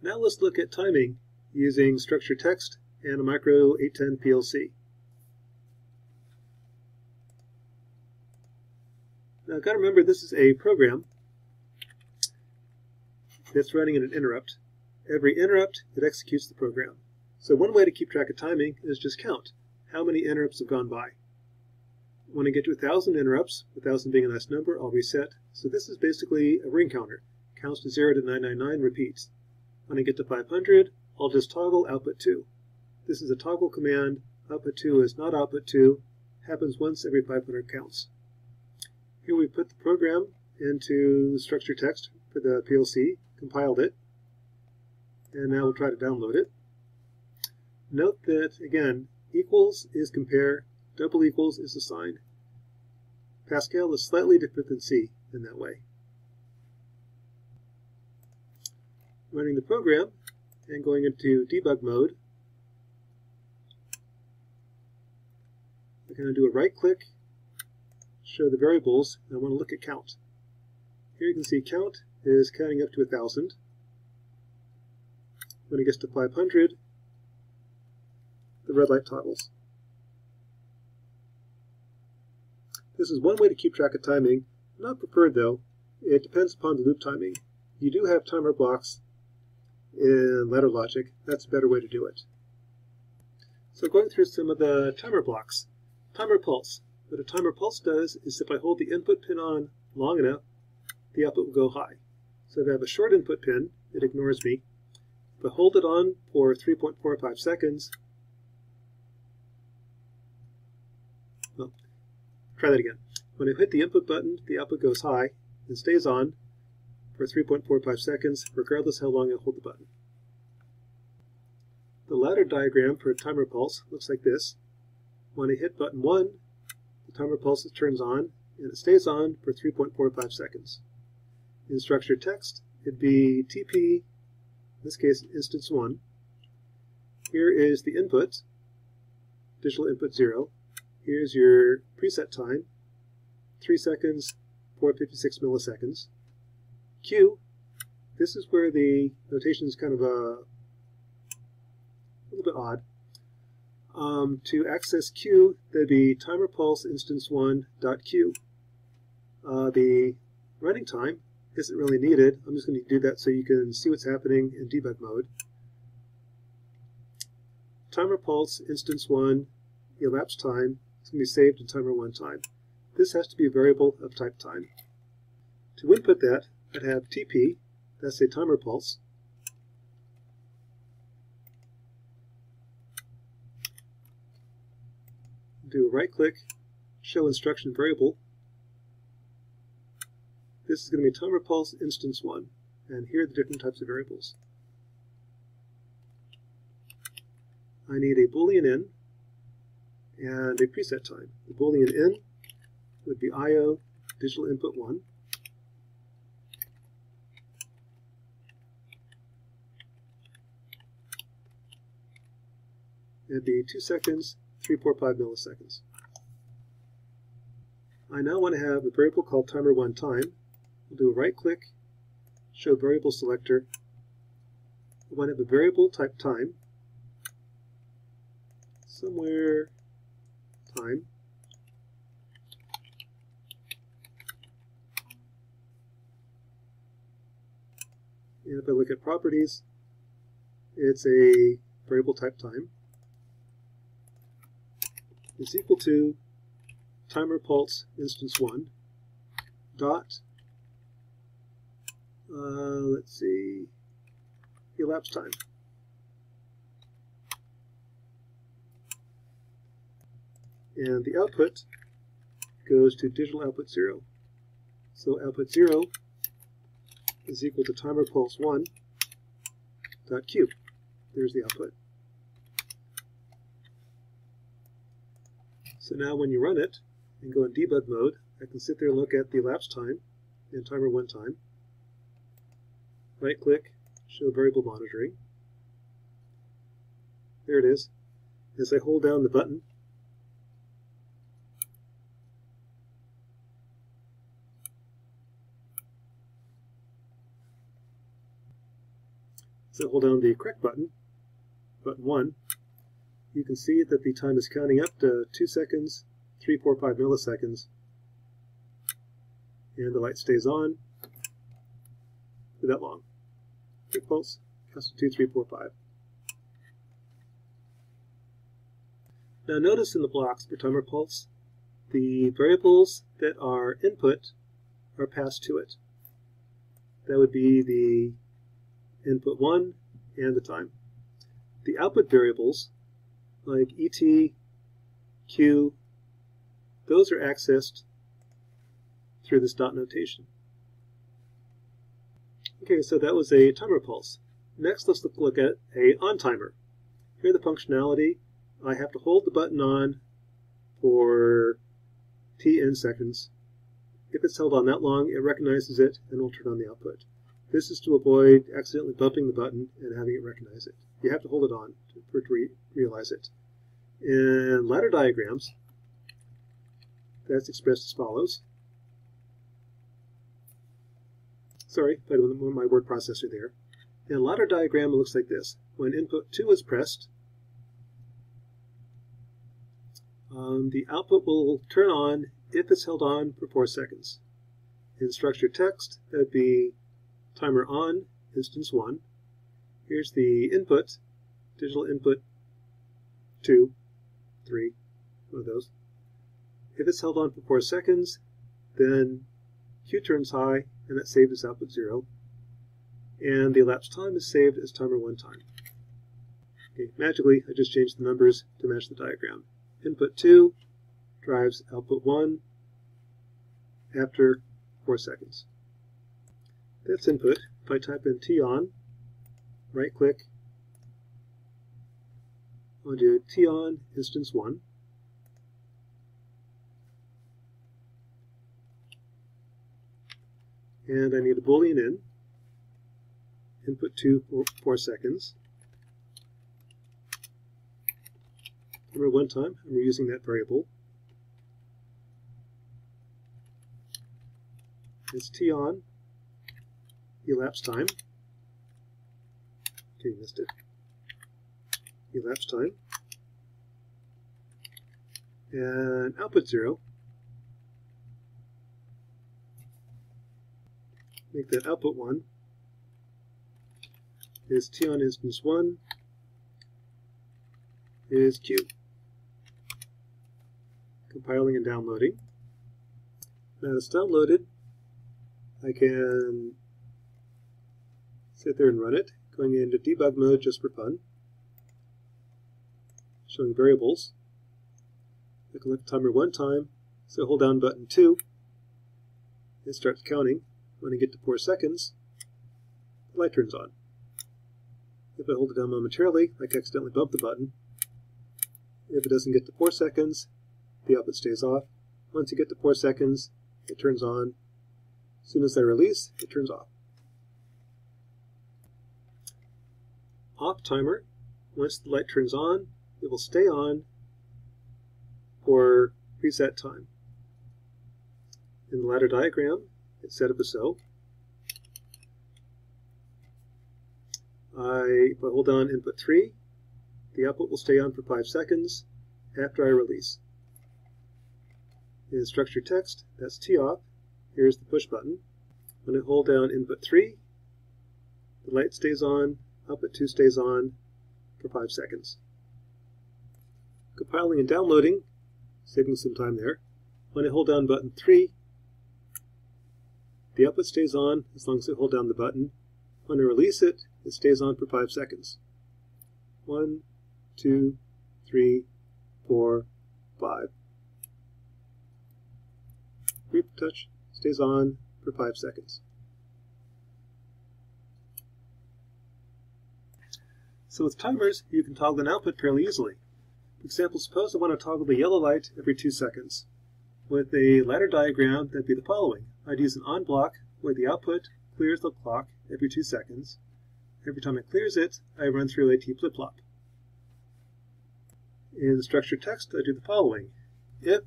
Now let's look at timing using structured text and a Micro 810 PLC. Now I've got to remember this is a program that's running in an interrupt. Every interrupt, it executes the program. So one way to keep track of timing is just count how many interrupts have gone by. When I get to 1,000 interrupts, 1,000 being a nice number, I'll reset. So this is basically a ring counter. Counts to 0 to 999, repeats. When I get to 500, I'll just toggle output 2. This is a toggle command. Output 2 is not output 2. Happens once every 500 counts. Here we put the program into structured text for the PLC, compiled it, and now we'll try to download it. Note that, again, equals is compare, double equals is assign. Pascal is slightly different than C in that way. Running the program and going into debug mode, we're going to do a right click, show the variables, and I want to look at count. Here you can see count is counting up to 1,000. When it gets to 500, the red light toggles. This is one way to keep track of timing. Not preferred though. It depends upon the loop timing. You do have timer blocks in ladder logic. That's a better way to do it. So going through some of the timer blocks. Timer pulse. What a timer pulse does is if I hold the input pin on long enough, the output will go high. So if I have a short input pin, it ignores me. If I hold it on for 3.45 seconds, well, try that again. When I hit the input button, the output goes high and stays on for 3.45 seconds, regardless how long I hold the button. The ladder diagram for a timer pulse looks like this. When I hit button 1, the timer pulse turns on, and it stays on for 3.45 seconds. In structured text, it'd be TP in this case instance 1. Here is the input, digital input 0. Here's your preset time, 3 seconds, 456 milliseconds. Q, this is where the notation is kind of a, a little bit odd. Um, to access Q, that'd be timer pulse instance 1 dot Q. Uh, the running time isn't really needed. I'm just going to do that so you can see what's happening in debug mode. Timer pulse, instance 1, elapsed time is going to be saved in timer 1 time. This has to be a variable of type time. To input that, I'd have TP, that's a timer pulse. Do a right click, show instruction variable, this is going to be timer pulse instance 1. And here are the different types of variables. I need a boolean in and a preset time. The boolean in would be IO digital input 1. It'd be 2 seconds, 345 milliseconds. I now want to have a variable called timer 1 time We'll do a right click, show variable selector. We want to have a variable type time, somewhere time. And if I look at properties, it's a variable type time is equal to timer pulse instance 1 dot uh, let's see, elapsed time. And the output goes to digital output 0. So output 0 is equal to timer pulse 1 dot q. There's the output. So now when you run it and go in debug mode, I can sit there and look at the elapsed time and timer 1 time right click, show variable monitoring. There it is. As I hold down the button, So hold down the correct button, button 1, you can see that the time is counting up to 2 seconds, 345 milliseconds, and the light stays on for that long. Quick pulse, counts to 2, 3, 4, 5. Now notice in the blocks for timer pulse, the variables that are input are passed to it. That would be the input 1 and the time. The output variables, like ET, Q, those are accessed through this dot notation. Okay, so that was a timer pulse. Next, let's look at a on timer. Here the functionality, I have to hold the button on for tn seconds. If it's held on that long, it recognizes it and will turn on the output. This is to avoid accidentally bumping the button and having it recognize it. You have to hold it on for to re realize it. In ladder diagrams, that's expressed as follows. Sorry, I don't my word processor there. In a ladder diagram, it looks like this. When input 2 is pressed, um, the output will turn on if it's held on for 4 seconds. In structured text, that would be timer on, instance 1. Here's the input, digital input 2, 3, one of those. If it's held on for 4 seconds, then Q turns high, and that's saved as output 0. And the elapsed time is saved as timer 1 time. Okay, magically, I just changed the numbers to match the diagram. Input 2 drives output 1 after 4 seconds. That's input. If I type in T on, right click, I'll do T on instance 1. And I need a boolean in, input 2 for 4 seconds. Remember one time, I'm reusing that variable. It's T on elapsed time. Okay, you missed it. Elapsed time. And output 0. Make that output 1 is T on instance 1 is Q. Compiling and downloading. Now it's downloaded, I can sit there and run it, going into debug mode just for fun, showing variables. I can look at timer one time, so hold down button 2, it starts counting. When I get to 4 seconds, the light turns on. If I hold it down momentarily, I can accidentally bump the button. If it doesn't get to 4 seconds, the output stays off. Once you get to 4 seconds, it turns on. As soon as I release, it turns off. Off timer. Once the light turns on, it will stay on for preset time. In the ladder diagram, it's set up as so. I, if I hold down input 3, the output will stay on for 5 seconds after I release. In structured text, that's T off. Here's the push button. When I hold down input 3, the light stays on Output 2 stays on for 5 seconds. Compiling and downloading, saving some time there. When I hold down button 3, the output stays on as long as I hold down the button. When I release it, it stays on for 5 seconds. 1, 2, 3, 4, 5. Brief touch stays on for 5 seconds. So with timers, you can toggle an output fairly easily. For example, suppose I want to toggle the yellow light every 2 seconds. With a ladder diagram, that'd be the following. I'd use an on block where the output clears the clock every 2 seconds. Every time it clears it, I run through a T flip-flop. In the structured text, I do the following. If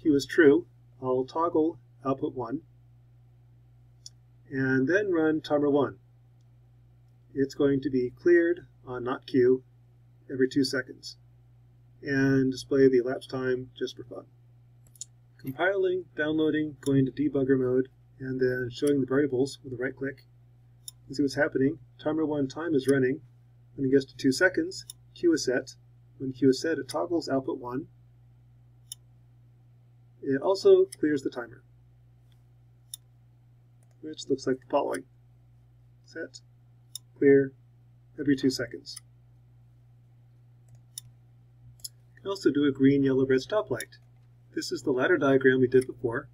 Q is true, I'll toggle output 1 and then run timer 1. It's going to be cleared on not Q every two seconds and display the elapsed time just for fun. Compiling, downloading, going to debugger mode, and then showing the variables with a right click. You see what's happening. Timer 1 time is running. When it gets to 2 seconds, Q is set. When Q is set, it toggles output 1. It also clears the timer, which looks like the following. Set, clear, every 2 seconds. You can also do a green, yellow, red stoplight. This is the ladder diagram we did before.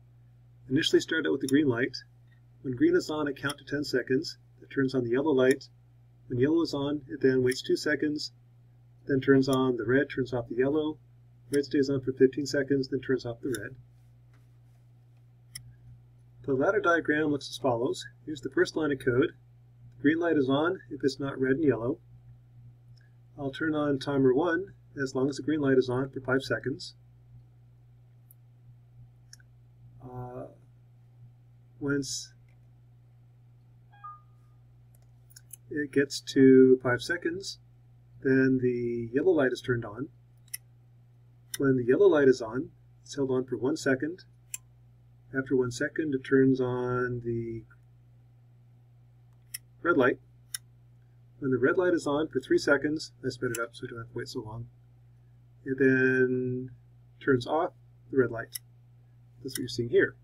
Initially start out with the green light. When green is on, it count to 10 seconds. It turns on the yellow light. When yellow is on, it then waits 2 seconds, then turns on the red, turns off the yellow. Red stays on for 15 seconds, then turns off the red. The ladder diagram looks as follows. Here's the first line of code. Green light is on if it's not red and yellow. I'll turn on timer 1 as long as the green light is on for 5 seconds. Uh, once it gets to 5 seconds, then the yellow light is turned on. When the yellow light is on, it's held on for 1 second. After 1 second, it turns on the red light. When the red light is on for 3 seconds, I sped it up so we don't have to wait so long. It then turns off the red light. That's what you're seeing here.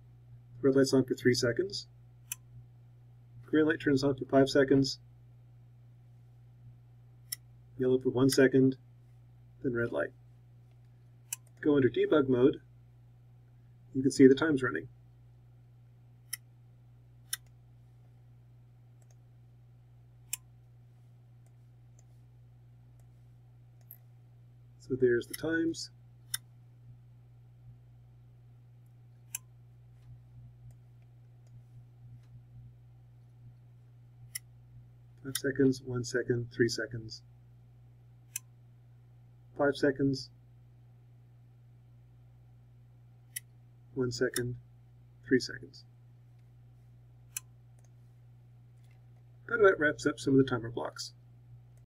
The red light's on for 3 seconds. Green light turns on for 5 seconds yellow for one second, then red light. Go under debug mode, you can see the times running. So there's the times. Five seconds, one second, three seconds, 5 seconds, 1 second, 3 seconds. That about wraps up some of the timer blocks.